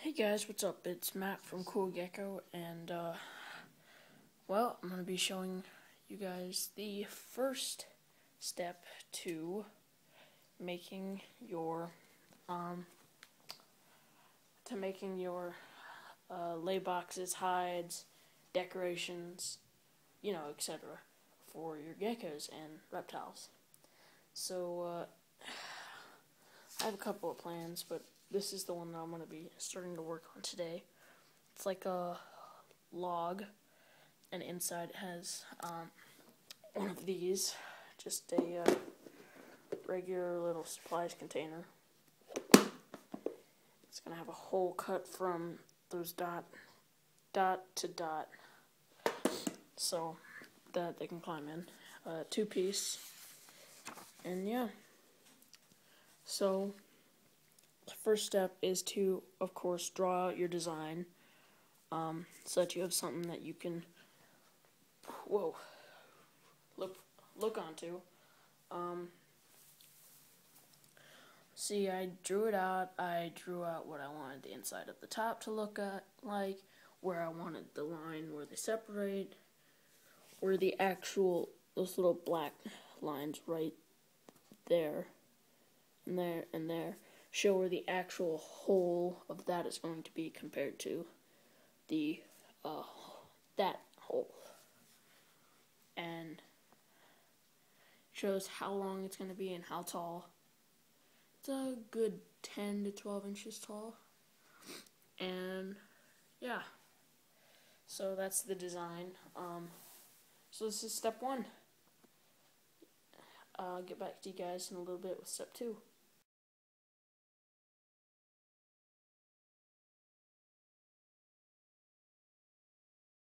Hey guys, what's up? It's Matt from Cool Gecko, and uh, well, I'm gonna be showing you guys the first step to making your um to making your uh, lay boxes, hides, decorations, you know, etc. for your geckos and reptiles. So uh, I have a couple of plans, but this is the one that I'm going to be starting to work on today. It's like a log, and inside it has um, one of these, just a uh, regular little supplies container. It's going to have a hole cut from those dot, dot to dot, so that they can climb in. Uh, two piece, and yeah. So the first step is to, of course, draw out your design um, so that you have something that you can, whoa, look look onto. Um, see, I drew it out. I drew out what I wanted the inside of the top to look at, like where I wanted the line where they separate, where the actual those little black lines right there, and there and there show where the actual hole of that is going to be compared to the uh, that hole and shows how long it's going to be and how tall. It's a good 10 to 12 inches tall. And yeah. So that's the design. Um, so this is step one. I'll get back to you guys in a little bit with step two